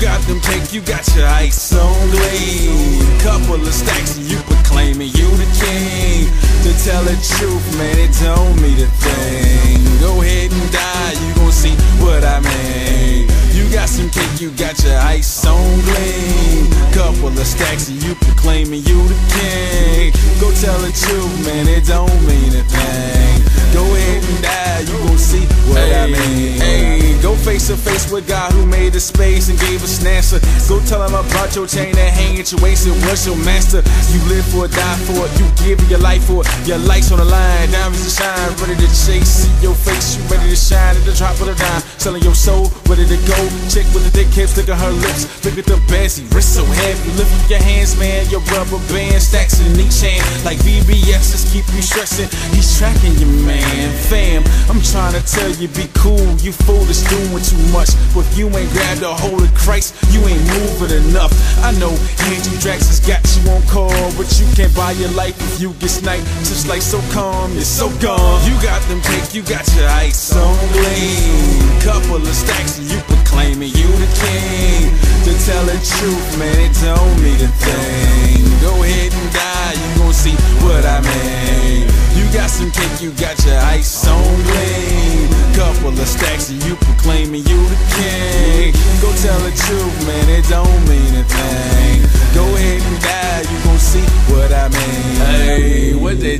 got them cake, you got your ice on gleam. Couple of stacks and you proclaiming you the king. To tell the truth, man, it don't mean a thing. Go ahead and die, you gon' see what I mean. You got some cake, you got your ice on gleam. Couple of stacks and you proclaiming you the king. Go tell the truth, man, it don't mean a thing. To face with God who made the space and gave us answer. Go tell him about your chain that hang at your waist and what's your master. You live for it, die for it, you give your life for it. Your life's on the line, diamonds to shine, ready to chase. See your face, you ready to shine at the drop of the dime. Selling your soul, ready to go. Chick with the dick hips, look at her lips, look at the Bessie, wrist so heavy. Lift up your hands, man, your rubber band stacks in each hand. Like VBS, just keep you stressing. He's tracking you, man. Trying to tell you, be cool. You foolish, doing too much. But if you ain't grabbed a hold of Christ, you ain't moving enough. I know Andrew Drax has got you on call, but you can't buy your life if you get sniped. Just like so calm, you're so gone. You got them cake, you got your ice on gleam. Couple of stacks and you proclaiming you the king. To tell the truth, man, it don't mean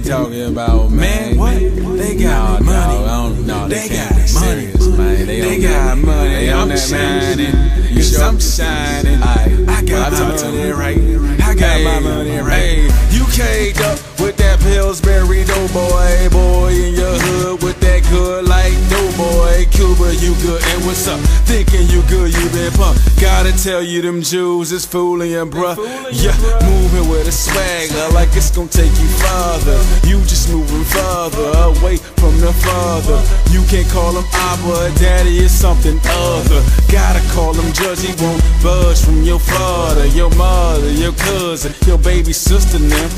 they talking about, man? What? They got No, money. no, I don't know. They, They can't got money. serious, man. They, They got that- money. They on I'm that, shining. You sure? I'm shining. Aight. I got Well, I my money right. I got Hey, my money right. hey. You caged up with that Pillsbury doughboy, boy in your hood with that good like doughboy. Cuba, you good? And what's up? Thinking you good? You been pumped? Gotta tell you, them Jews is fooling you, bruh. Yeah, moving with a swagger like it's gonna take you farther. You just moving farther away from the father. You can't call him Abba, daddy is something other. Gotta call him judge, he won't budge from your father, your mother, your cousin, your baby sister now.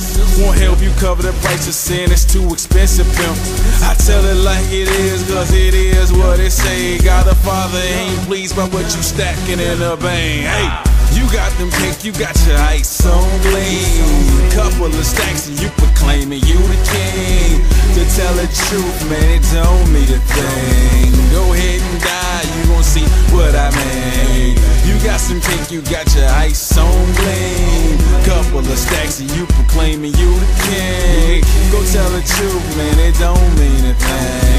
Won't help you cover the price of sin, it's too expensive, pimp. I tell it like it is, cause it is what it say. God the Father ain't pleased by what you stacking in the bank. Hey, you got them cake, you got your ice on gleam. Couple of stacks and you proclaiming you the king. To tell the truth, man, it don't mean a thing. Go ahead and die, you gon' see what I mean. You got some cake, you got your ice on gleam. Couple of stacks and you proclaiming you the king. Go tell the truth, man, it don't mean a thing.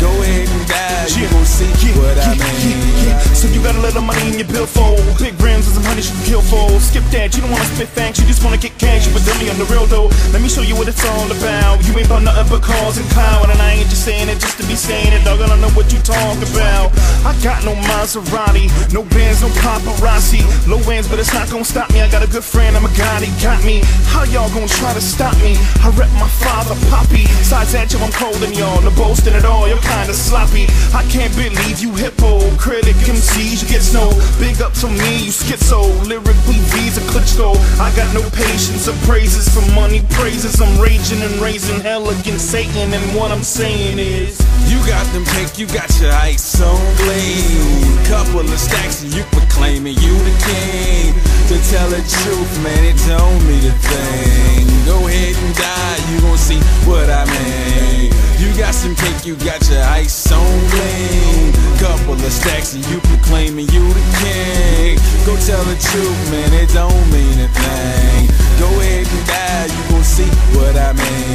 Go ahead and die, you gon' see what I mean. So you got a little money in your billfold. Big rims and some honey you can kill for. Skip that, you don't wanna spit facts, you just wanna get cash. You a dummy on the real though. Let me show you what it's all about. You ain't cause and cloud. And I ain't just saying it just to be saying it, dog. I don't know what you talk about. I got no Maserati, no bands, no paparazzi. Low ends, but it's not gonna stop me. I got a good friend, I'm a god, he got me. How y'all gonna try to stop me? I rep my father, Poppy. Besides that, yo, I'm cold than y'all. No boasting at all, you're kinda sloppy. I can't believe you hypocritic MCs, you get snow. Big up to me, you schizo. Lyrically, V's a Klitschko. I got no patience of praises for money praises. I'm raging and raising hell against Satan, and what I'm saying is You got them cake, you got your ice on blade. Couple of stacks and you proclaiming you the king. To tell the truth, man, it don't mean a thing. Go ahead and die, you gon' see what I mean. You got some cake, you got your ice on blade. Couple of stacks and you proclaiming you the king. Go tell the truth, man, it don't mean a thing. Go ahead and die, you gon' see what I mean.